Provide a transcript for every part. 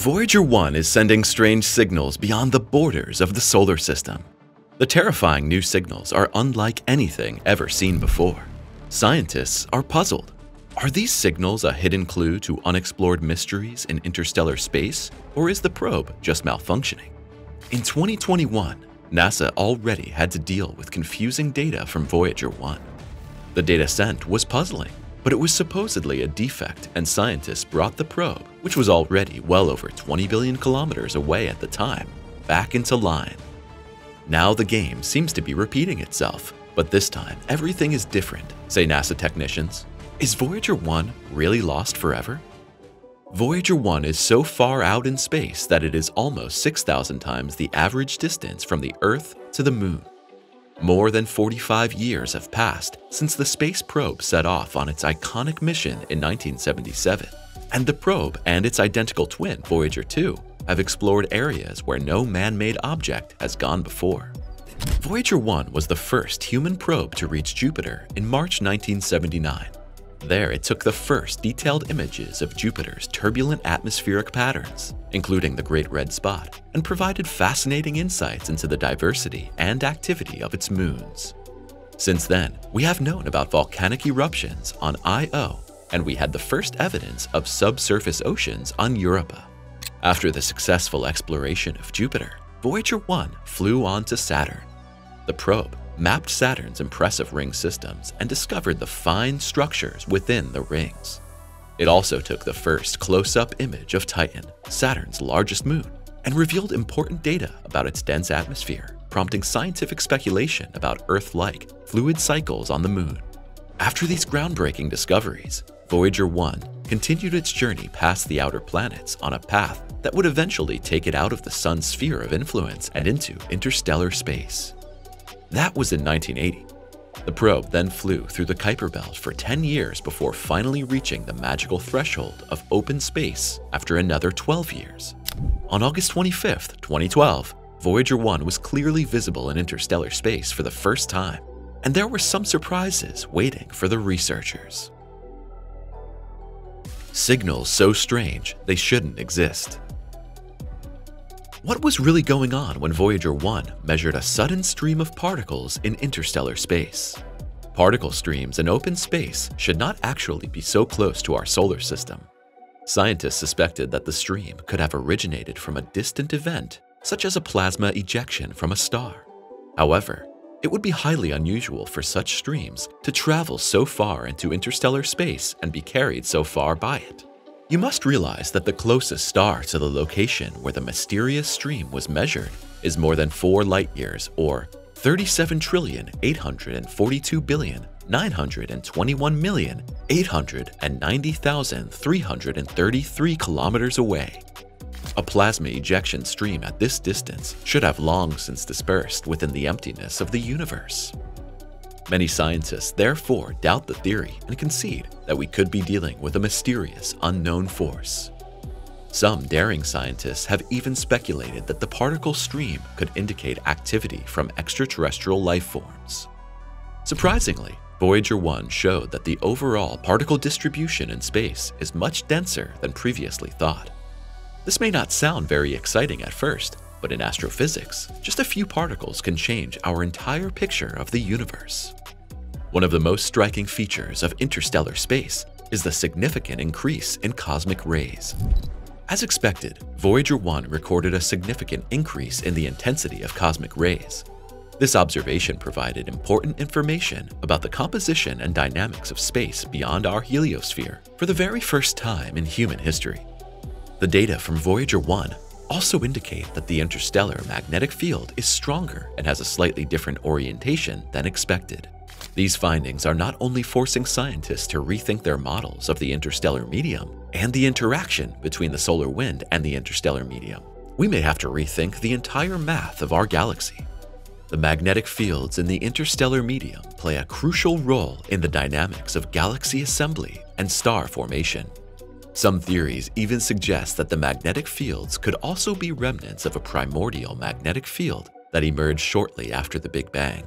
Voyager 1 is sending strange signals beyond the borders of the solar system. The terrifying new signals are unlike anything ever seen before. Scientists are puzzled. Are these signals a hidden clue to unexplored mysteries in interstellar space, or is the probe just malfunctioning? In 2021, NASA already had to deal with confusing data from Voyager 1. The data sent was puzzling, but it was supposedly a defect and scientists brought the probe, which was already well over 20 billion kilometers away at the time, back into line. Now the game seems to be repeating itself, but this time everything is different, say NASA technicians. Is Voyager 1 really lost forever? Voyager 1 is so far out in space that it is almost 6,000 times the average distance from the Earth to the Moon. More than 45 years have passed since the space probe set off on its iconic mission in 1977, and the probe and its identical twin, Voyager 2, have explored areas where no man-made object has gone before. Voyager 1 was the first human probe to reach Jupiter in March 1979. There, it took the first detailed images of Jupiter's turbulent atmospheric patterns, including the Great Red Spot, and provided fascinating insights into the diversity and activity of its moons. Since then, we have known about volcanic eruptions on Io, and we had the first evidence of subsurface oceans on Europa. After the successful exploration of Jupiter, Voyager 1 flew on to Saturn. The probe mapped Saturn's impressive ring systems and discovered the fine structures within the rings. It also took the first close-up image of Titan, Saturn's largest moon, and revealed important data about its dense atmosphere, prompting scientific speculation about Earth-like fluid cycles on the moon. After these groundbreaking discoveries, Voyager 1 continued its journey past the outer planets on a path that would eventually take it out of the sun's sphere of influence and into interstellar space. That was in 1980. The probe then flew through the Kuiper Belt for 10 years before finally reaching the magical threshold of open space after another 12 years. On August 25, 2012, Voyager 1 was clearly visible in interstellar space for the first time, and there were some surprises waiting for the researchers. Signals so strange they shouldn't exist. What was really going on when Voyager 1 measured a sudden stream of particles in interstellar space? Particle streams in open space should not actually be so close to our solar system. Scientists suspected that the stream could have originated from a distant event, such as a plasma ejection from a star. However, it would be highly unusual for such streams to travel so far into interstellar space and be carried so far by it. You must realize that the closest star to the location where the mysterious stream was measured is more than 4 light years or 37 trillion 842 billion 921 million 890,333 kilometers away. A plasma ejection stream at this distance should have long since dispersed within the emptiness of the universe. Many scientists therefore doubt the theory and concede that we could be dealing with a mysterious unknown force. Some daring scientists have even speculated that the particle stream could indicate activity from extraterrestrial life forms. Surprisingly, Voyager 1 showed that the overall particle distribution in space is much denser than previously thought. This may not sound very exciting at first, but in astrophysics, just a few particles can change our entire picture of the universe. One of the most striking features of interstellar space is the significant increase in cosmic rays. As expected, Voyager 1 recorded a significant increase in the intensity of cosmic rays. This observation provided important information about the composition and dynamics of space beyond our heliosphere for the very first time in human history. The data from Voyager 1 also indicate that the interstellar magnetic field is stronger and has a slightly different orientation than expected. These findings are not only forcing scientists to rethink their models of the interstellar medium and the interaction between the solar wind and the interstellar medium, we may have to rethink the entire math of our galaxy. The magnetic fields in the interstellar medium play a crucial role in the dynamics of galaxy assembly and star formation. Some theories even suggest that the magnetic fields could also be remnants of a primordial magnetic field that emerged shortly after the Big Bang.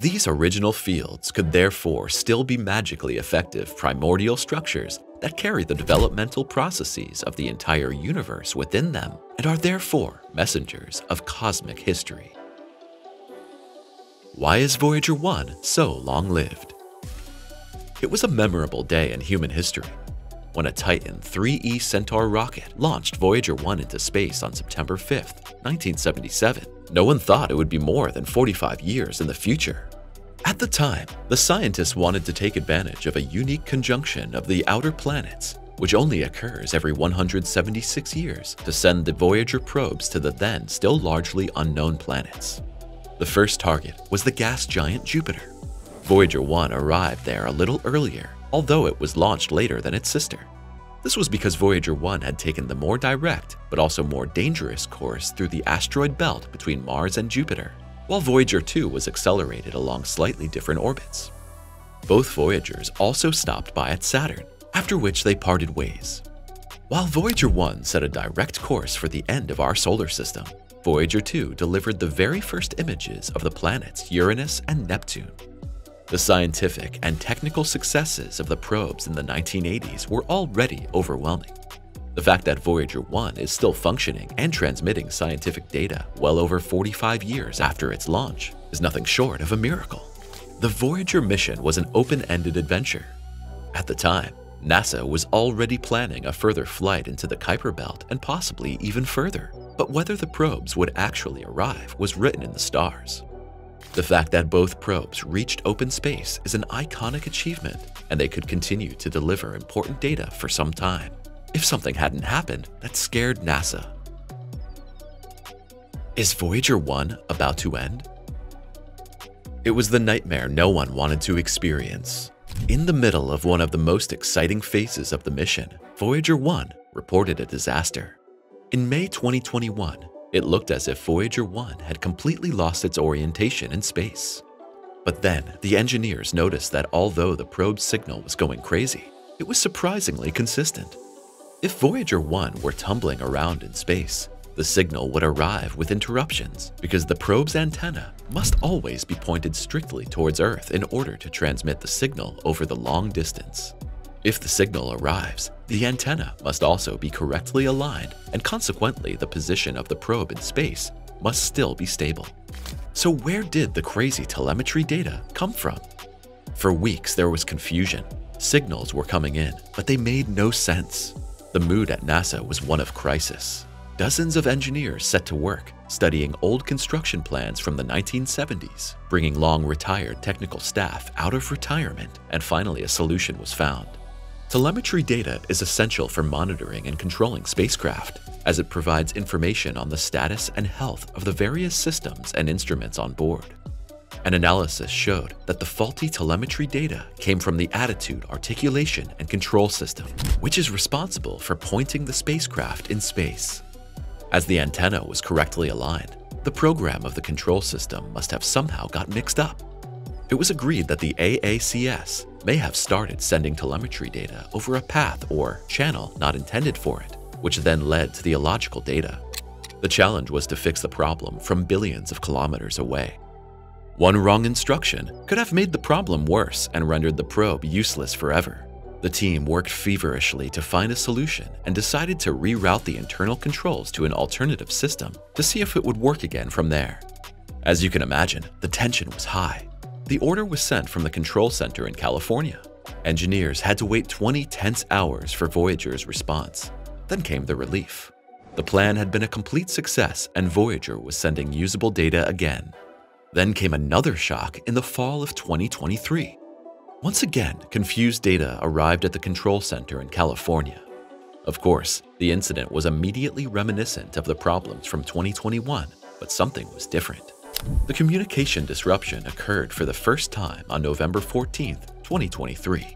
These original fields could therefore still be magically effective primordial structures that carry the developmental processes of the entire universe within them and are therefore messengers of cosmic history. Why is Voyager 1 so long-lived? It was a memorable day in human history when a Titan 3E Centaur rocket launched Voyager 1 into space on September 5, 1977. No one thought it would be more than 45 years in the future. At the time, the scientists wanted to take advantage of a unique conjunction of the outer planets, which only occurs every 176 years, to send the Voyager probes to the then still largely unknown planets. The first target was the gas giant Jupiter. Voyager 1 arrived there a little earlier, although it was launched later than its sister. This was because Voyager 1 had taken the more direct, but also more dangerous course through the asteroid belt between Mars and Jupiter, while Voyager 2 was accelerated along slightly different orbits. Both Voyagers also stopped by at Saturn, after which they parted ways. While Voyager 1 set a direct course for the end of our solar system, Voyager 2 delivered the very first images of the planets Uranus and Neptune. The scientific and technical successes of the probes in the 1980s were already overwhelming. The fact that Voyager 1 is still functioning and transmitting scientific data well over 45 years after its launch is nothing short of a miracle. The Voyager mission was an open-ended adventure. At the time, NASA was already planning a further flight into the Kuiper Belt and possibly even further, but whether the probes would actually arrive was written in the stars. The fact that both probes reached open space is an iconic achievement, and they could continue to deliver important data for some time. If something hadn't happened, that scared NASA. Is Voyager 1 about to end? It was the nightmare no one wanted to experience. In the middle of one of the most exciting phases of the mission, Voyager 1 reported a disaster. In May 2021, it looked as if Voyager 1 had completely lost its orientation in space. But then, the engineers noticed that although the probe's signal was going crazy, it was surprisingly consistent. If Voyager 1 were tumbling around in space, the signal would arrive with interruptions because the probe's antenna must always be pointed strictly towards Earth in order to transmit the signal over the long distance. If the signal arrives, the antenna must also be correctly aligned and consequently the position of the probe in space must still be stable. So where did the crazy telemetry data come from? For weeks there was confusion. Signals were coming in, but they made no sense. The mood at NASA was one of crisis. Dozens of engineers set to work, studying old construction plans from the 1970s, bringing long retired technical staff out of retirement, and finally a solution was found. Telemetry data is essential for monitoring and controlling spacecraft, as it provides information on the status and health of the various systems and instruments on board. An analysis showed that the faulty telemetry data came from the attitude, articulation, and control system, which is responsible for pointing the spacecraft in space. As the antenna was correctly aligned, the program of the control system must have somehow got mixed up. It was agreed that the AACS may have started sending telemetry data over a path or channel not intended for it, which then led to the illogical data. The challenge was to fix the problem from billions of kilometers away. One wrong instruction could have made the problem worse and rendered the probe useless forever. The team worked feverishly to find a solution and decided to reroute the internal controls to an alternative system to see if it would work again from there. As you can imagine, the tension was high the order was sent from the control center in California. Engineers had to wait 20 tense hours for Voyager's response. Then came the relief. The plan had been a complete success and Voyager was sending usable data again. Then came another shock in the fall of 2023. Once again, confused data arrived at the control center in California. Of course, the incident was immediately reminiscent of the problems from 2021, but something was different. The communication disruption occurred for the first time on November 14, 2023.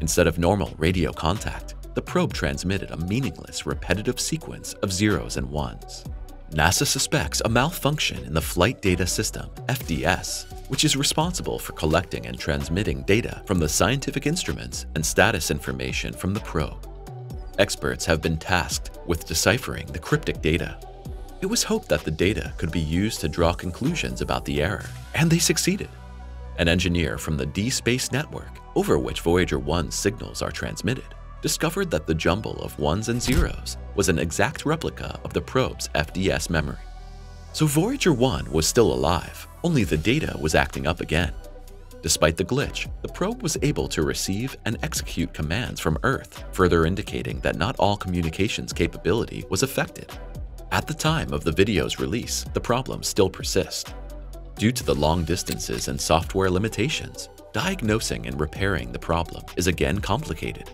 Instead of normal radio contact, the probe transmitted a meaningless, repetitive sequence of zeros and ones. NASA suspects a malfunction in the Flight Data System, FDS, which is responsible for collecting and transmitting data from the scientific instruments and status information from the probe. Experts have been tasked with deciphering the cryptic data it was hoped that the data could be used to draw conclusions about the error, and they succeeded. An engineer from the Deep Space network, over which Voyager 1 signals are transmitted, discovered that the jumble of ones and zeros was an exact replica of the probe's FDS memory. So Voyager 1 was still alive, only the data was acting up again. Despite the glitch, the probe was able to receive and execute commands from Earth, further indicating that not all communications capability was affected. At the time of the video's release, the problem still persists. Due to the long distances and software limitations, diagnosing and repairing the problem is again complicated.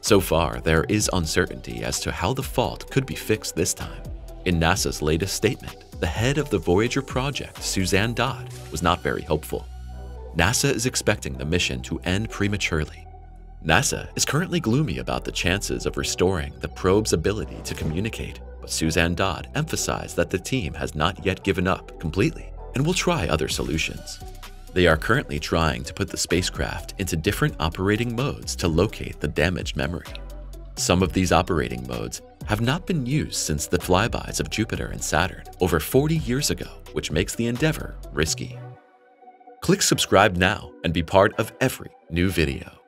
So far, there is uncertainty as to how the fault could be fixed this time. In NASA's latest statement, the head of the Voyager project, Suzanne Dodd, was not very hopeful. NASA is expecting the mission to end prematurely. NASA is currently gloomy about the chances of restoring the probe's ability to communicate, but Suzanne Dodd emphasized that the team has not yet given up completely and will try other solutions. They are currently trying to put the spacecraft into different operating modes to locate the damaged memory. Some of these operating modes have not been used since the flybys of Jupiter and Saturn over 40 years ago, which makes the endeavor risky. Click subscribe now and be part of every new video.